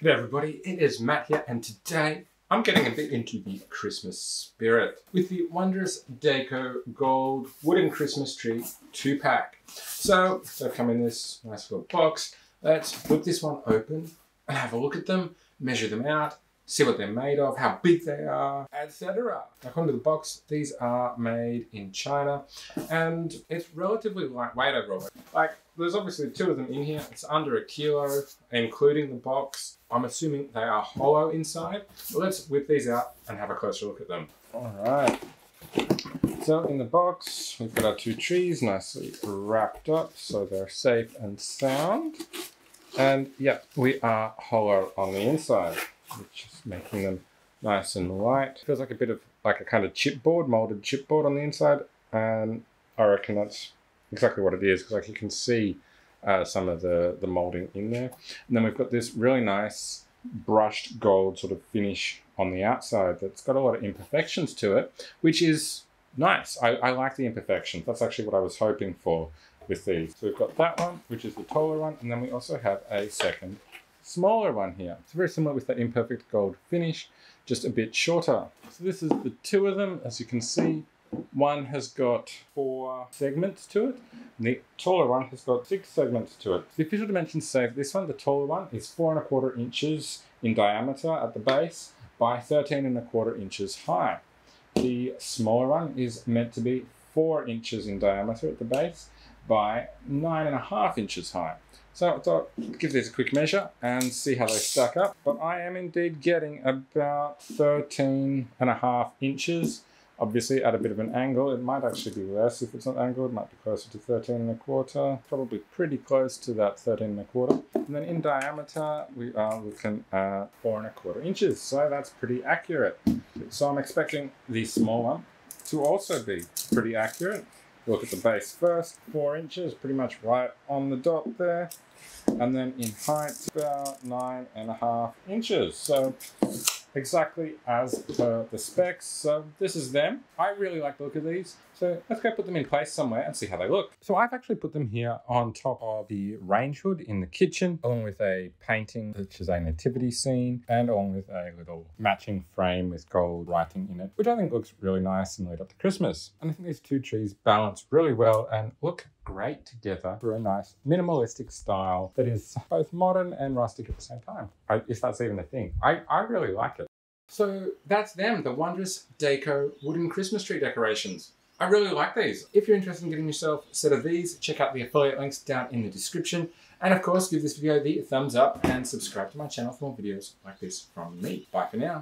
G'day everybody, it is Matt here and today I'm getting a bit into the Christmas spirit with the Wondrous Deco Gold Wooden Christmas Tree 2 pack. So they've come in this nice little box. Let's flip this one open and have a look at them, measure them out, see what they're made of, how big they are, etc. According to the box, these are made in China and it's relatively lightweight overall. Like, there's obviously two of them in here. It's under a kilo, including the box. I'm assuming they are hollow inside. But let's whip these out and have a closer look at them. All right. So in the box, we've got our two trees nicely wrapped up so they're safe and sound. And yeah, we are hollow on the inside, which is making them nice and light. Feels like a bit of like a kind of chipboard, molded chipboard on the inside. And I reckon that's exactly what it is because like you can see uh, some of the, the molding in there. And then we've got this really nice brushed gold sort of finish on the outside that's got a lot of imperfections to it, which is nice. I, I like the imperfections. That's actually what I was hoping for with these. So we've got that one, which is the taller one, and then we also have a second smaller one here. It's very similar with that imperfect gold finish, just a bit shorter. So this is the two of them, as you can see. One has got four segments to it, and the taller one has got six segments to it. The official dimensions say that this one, the taller one, is four and a quarter inches in diameter at the base by 13 and a quarter inches high. The smaller one is meant to be four inches in diameter at the base by nine and a half inches high. So I thought give these a quick measure and see how they stack up. But I am indeed getting about 13 and a half inches Obviously at a bit of an angle, it might actually be less if it's not angled, it might be closer to 13 and a quarter, probably pretty close to that 13 and a quarter. And then in diameter, we are looking at four and a quarter inches, so that's pretty accurate. So I'm expecting the smaller to also be pretty accurate. Look at the base first, four inches, pretty much right on the dot there. And then in height, about nine and a half inches. So exactly as per the specs. So this is them. I really like the look of these. So let's go put them in place somewhere and see how they look. So I've actually put them here on top of the range hood in the kitchen, along with a painting, which is a nativity scene, and along with a little matching frame with gold writing in it, which I think looks really nice and lead up to Christmas. And I think these two trees balance really well and look great together for a nice minimalistic style that is both modern and rustic at the same time. If that's even a thing. I, I really like it. So that's them, the Wondrous Deco wooden Christmas tree decorations. I really like these. If you're interested in getting yourself a set of these, check out the affiliate links down in the description. And of course, give this video the thumbs up and subscribe to my channel for more videos like this from me. Bye for now.